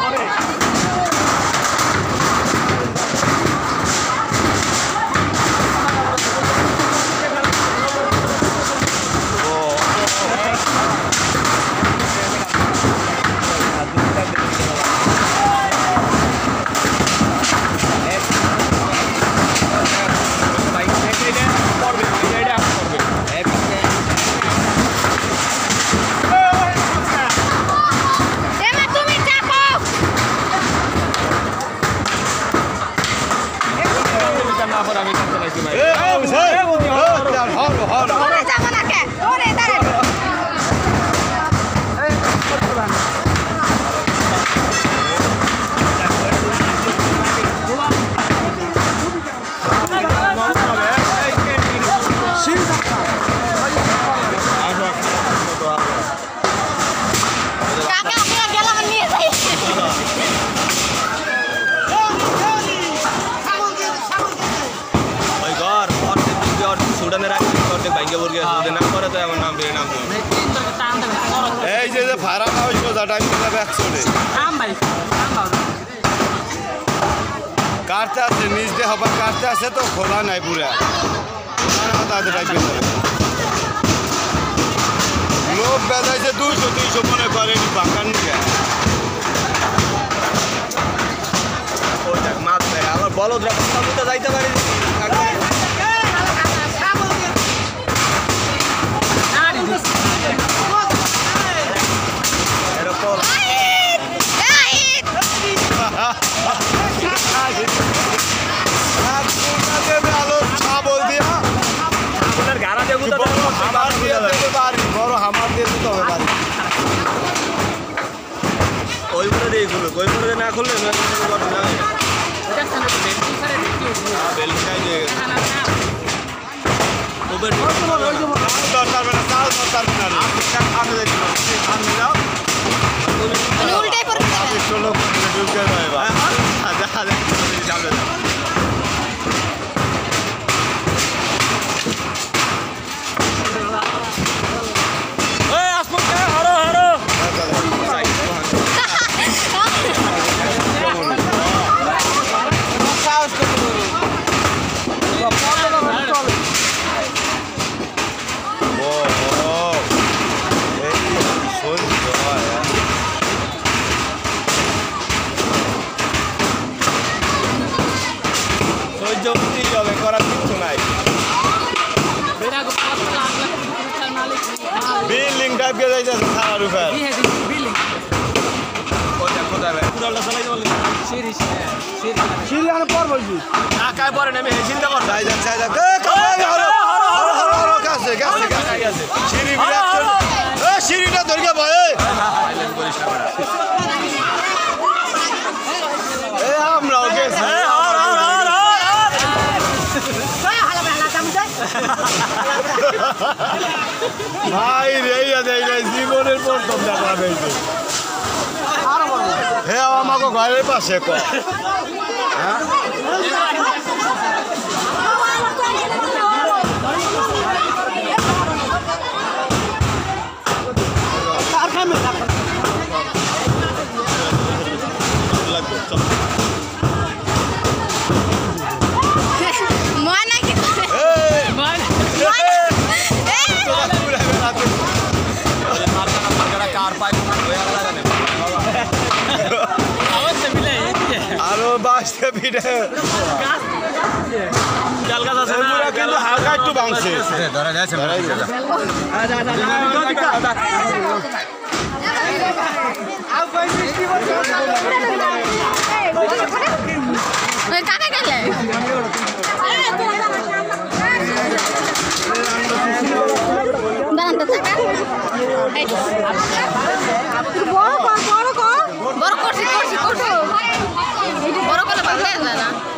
করে অর্ধেক ভাঙ্গে বর্গে আছে যদি নাম করে তো আমার নাম দিয়ে নাম এই যে ভাড়া পাওয়া সোজা টাইম যাবে কাটতে আছে নিজ দিয়ে হবার কাটতে আছে তো খোলা নাই পুরা। তাদের রাখবে লোক বেজাইছে দুইশো তিনশো মনে করে বাঁকান নিয়ে বলদরা যাইতে পারি। ওই বিল্ডিং গিয়ে যাইতেছে খাওয়ার উপর সিরিয়ানে পর বলছি টাকায় পরে নেমে হে চিন্তা কর যাই যাক যাই যাক কাছে কাছে কাছে সিঁড়ি বিরাট ভাই রে জীবনের প্রথম দেখা পেয়েছে। হে আমাকে ঘরের পাশে কয় ময়না কিন্তু হালকা একটু ভাঙছে ধরা যাচ্ছে কাকে গেলে? 这个呢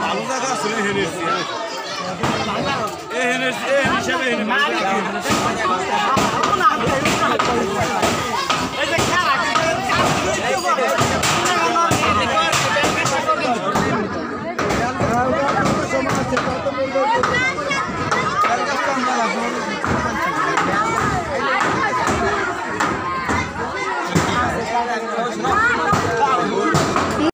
ভালো জায়গা আছে হেনেছি হেনেছি। হিসাবে হেনে